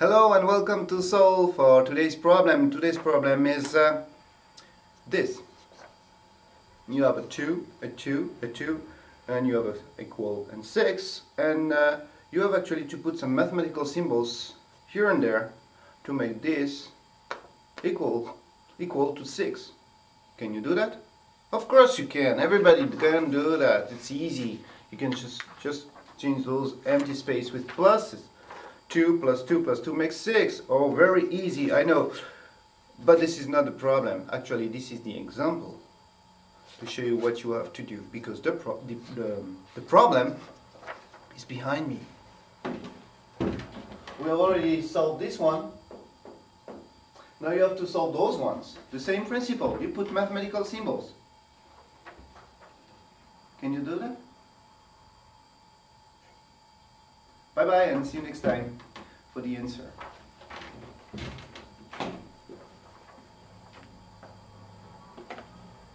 Hello and welcome to Solve for today's problem. Today's problem is uh, this. You have a 2, a 2, a 2, and you have a equal and 6, and uh, you have actually to put some mathematical symbols here and there to make this equal equal to 6. Can you do that? Of course you can. Everybody can do that. It's easy. You can just just change those empty space with pluses. 2 plus 2 plus 2 makes 6. Oh, very easy, I know. But this is not the problem. Actually, this is the example to show you what you have to do. Because the, pro the, the, the problem is behind me. We have already solved this one. Now you have to solve those ones. The same principle. You put mathematical symbols. Can you do that? Bye bye and see you next time for the answer.